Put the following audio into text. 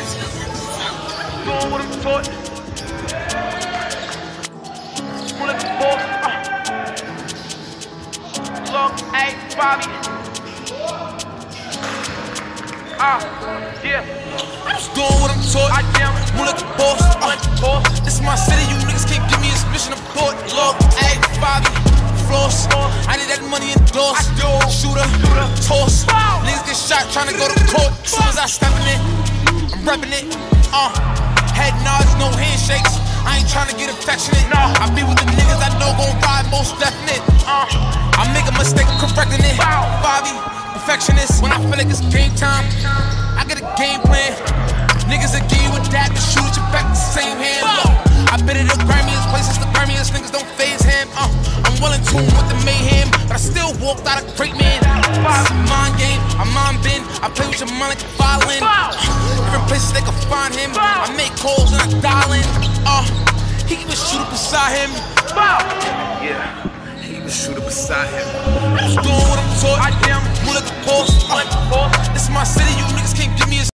Doing what I'm. Uh. Long A, Bobby. Ah, uh, yeah. I'm doing what I'm. I am. A boss. Uh, my city. You niggas can't give me this mission of. Look, hey, Bobby. I need that money do. Shooter, Shooter. toss. Niggas get shot trying to go to court. Soon as I step in it, I'm repping it. Uh, head nods, no handshakes. I ain't trying to get affectionate. No. I be with the niggas I know gon' ride most definite. Uh, I make a mistake, I'm correcting it. Wow. Bobby, perfectionist. When I feel like it's game time, I get a game plan. Niggas that give you a dab to shoot you back the same hand. Look, I been in the grimiest places, the grimiest niggas don't phase him. Uh, I'm well in tune with the mayhem, but I still walked out a great man. It's a mind game, I mind bend. I play with your mind like a violin places they can find him. I make calls and I dial in. Uh, he can shoot up beside him. Yeah, he can shoot up beside him. I'm doing what I'm taught. I damn, look at the course. Uh, this is my city, you niggas can't give me.